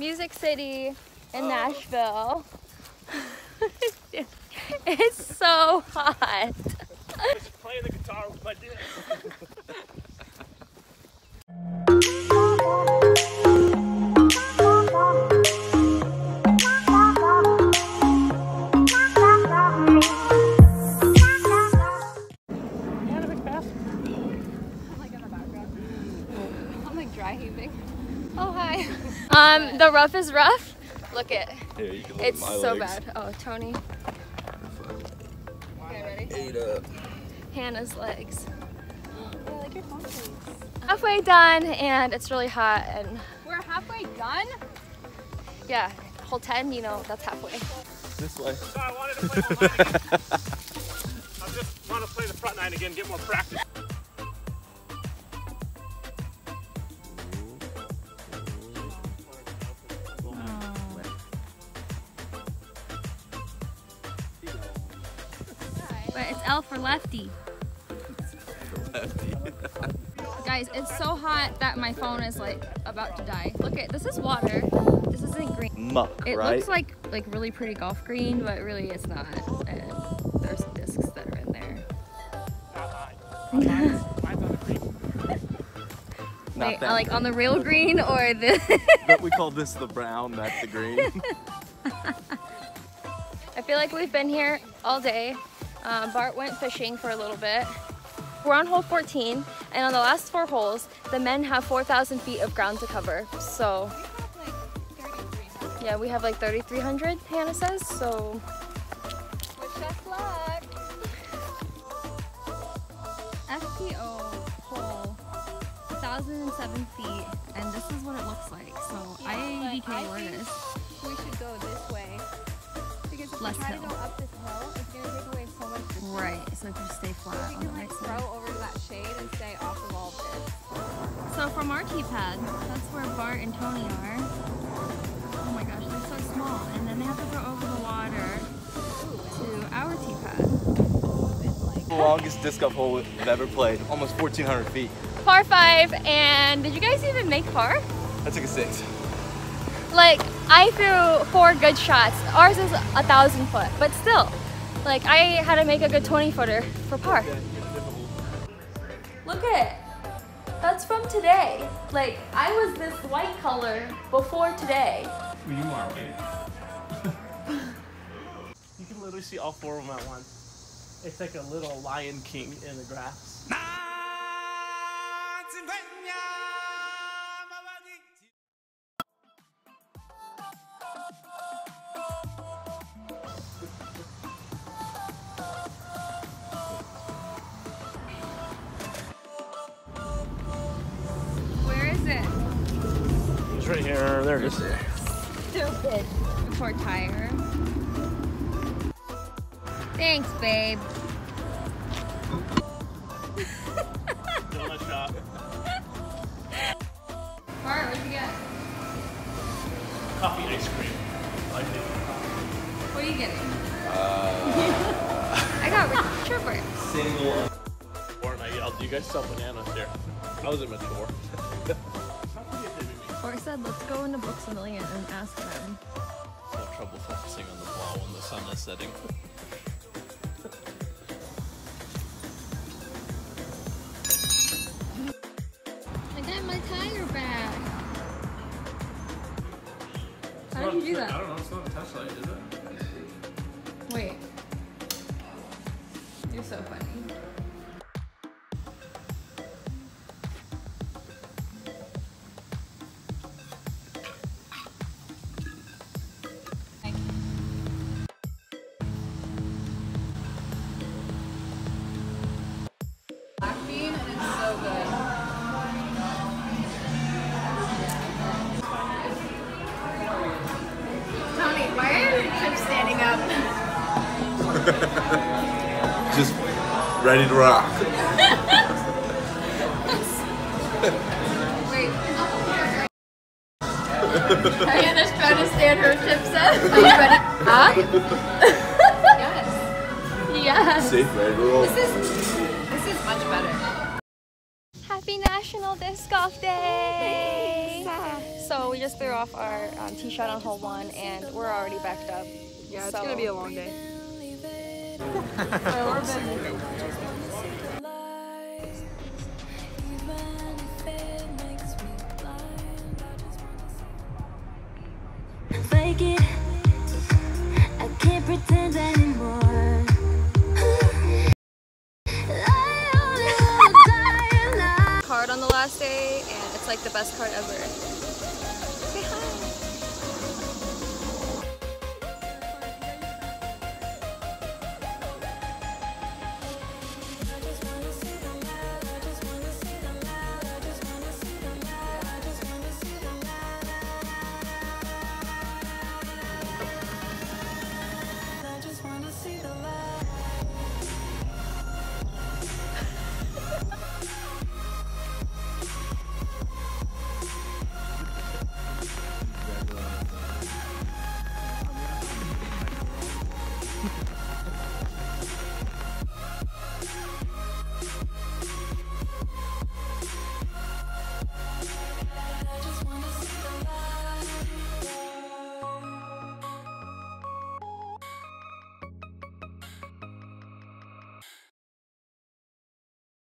Music City in oh. Nashville. it's so hot. Just playing the guitar with my dick. I'm like dry heaving. Oh hi. Um, the rough is rough. Look it. Here, you can look It's so legs. bad. Oh, Tony. Okay, ready? Eight up. Hannah's legs. Halfway done, and it's really hot, and We're halfway done. yeah, whole 10, you know, that's halfway. This way. I wanted to play the line. I just want to play the front nine again, get more practice. But it's L for lefty. Lefty. Guys, it's so hot that my phone is like about to die. Look at this is water. This isn't green. Muck, It right? looks like like really pretty golf green, but really it's not. And there's discs that are in there. Not mine. Mine's, mine's on the green. Wait, that like on the real green or the But we call this the brown, that's the green. I feel like we've been here all day. Um, Bart went fishing for a little bit. We're on hole 14, and on the last four holes, the men have 4,000 feet of ground to cover. So, yeah, we have like 3,300, Hannah says. So, Wish us luck. FPO hole, 1,007 feet, and this is what it looks like. So, Yeah, IADK but I word think- We should go this way. Because if Less try hill. to go up this hill, it's gonna take away so much distance. Right, so if you stay flat We on the can like side. throw over that shade and stay off of all this. So from our tee pad, that's where Bart and Tony are. Oh my gosh, they're so small. And then they have to go over the water to our tee pad. the longest disc golf hole we've ever played. Almost 1,400 feet. Par five, and did you guys even make par? I took a six. Like, I threw four good shots. Ours is a thousand foot, but still. Like, I had to make a good 20 footer for par. Look at it. That's from today. Like, I was this white color before today. You are right. you can literally see all four of them at once. It's like a little lion king in the grass. Right here. There it is. Stupid. Poor tire. Thanks, babe. Donut shop. Bart, what'd you get? Coffee ice cream. I did. What are you getting? Uh, I got Rick Tripper. Single. Or I yelled, you guys sell bananas here. I was immature. Or said, let's go into Books a Million and ask them. have trouble focusing on the ball when the sun is setting. I got my tire back. How did you do that? I don't know. It's not a test light, is it? Wait. You're so funny. So good. Tony, why are your chips standing up? Just ready to rock. Wait. Diana's trying to stand her chips up. Are you ready? Huh? yes. Yes. Safe, ready to roll. National Disc Golf Day! So we just threw off our um, tee shot on hole one and we're already backed up. Yeah, it's So- gonna be a long day. and it's like the best card ever.